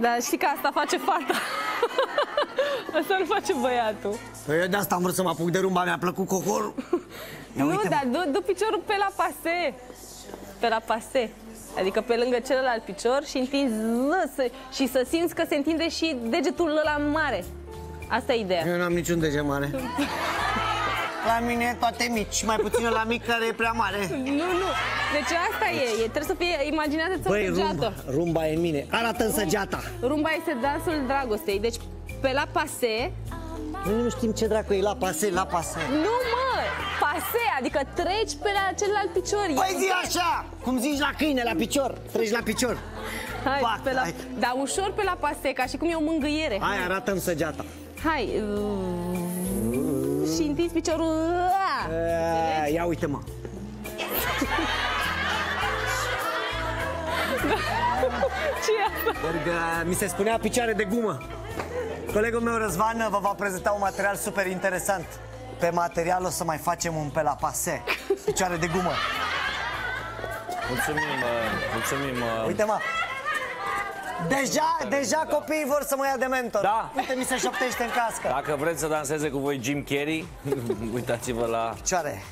Dar știi că asta face fata. asta nu face băiatul. Păi eu de asta am vrut să mă apuc de rumba, mi-a plăcut cocorul. Ia nu, uite, dar du, du piciorul pe la pase. Pe la pase. Adică pe lângă celălalt picior și întinzi ză, să, și să simți că se întinde și degetul ăla mare. Asta e ideea. Eu n-am niciun deget mare. La mine toate mici, mai puțin la mic care e prea mare. Nu, nu. Deci asta e. e trebuie să fie imaginați-ți o Băi, săgeată. rumba, rumba e în mine. Arată în săgeata. Rumba este dansul dragostei. Deci pe la pase, Noi nu știm ce dracu e la pase, la pase. nu mă, pase, adică treci pe la celălalt picior. E Păi zi așa, cum zici la câine, la picior. Treci la picior. Hai, Pac, pe la, hai. da, ușor pe la pase, ca și cum e o mângâiere. Hai, arată în săgeata. Hai. Și întinzi piciorul. E, Ia uite-mă. Ce e asta? Pentru că mi se spunea picioare de gumă. Colegul meu Răzvan vă va prezenta un material super interesant. Pe material o să mai facem un pe la pase. Picioare de gumă. Mulțumim, uh, mulțumim. uh, Uite mă. Deja, deja copiii vor să mă ia de mentor. Da. Uite, mi se șoptește în cască. Dacă vreți să danseze cu voi Jim Carrey, uitați-vă la Picioare.